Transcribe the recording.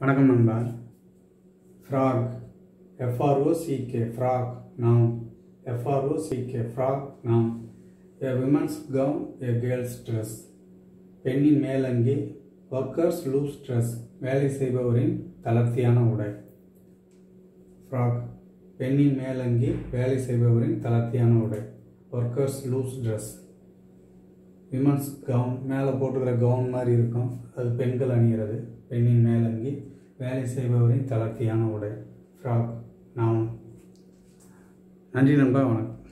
வணக்கம் நண்பா. Frock. F R O C K frock நாம். F R O C K frock நாம். A women's gown a girls dress பெண்ணின் மேலங்கி workers loose dress வேலை செய்பவரின் தளர்த்தியான உடை. ஃப்ராக். பெண்ணின் மேலங்கி வேலை செய்பவரின் தளர்த்தியான உடை. Workers loose dress women's gown மேலே போட்டுக்கிற கவுன் மாதிரி இருக்கும். அது பெண்கள் அணிகிறது பெண்ணின் வேலை செய்பவரின் தளர்த்தியான உடை. ஃப்ராக் நான் நன்றி நண்பா வணக்கம்.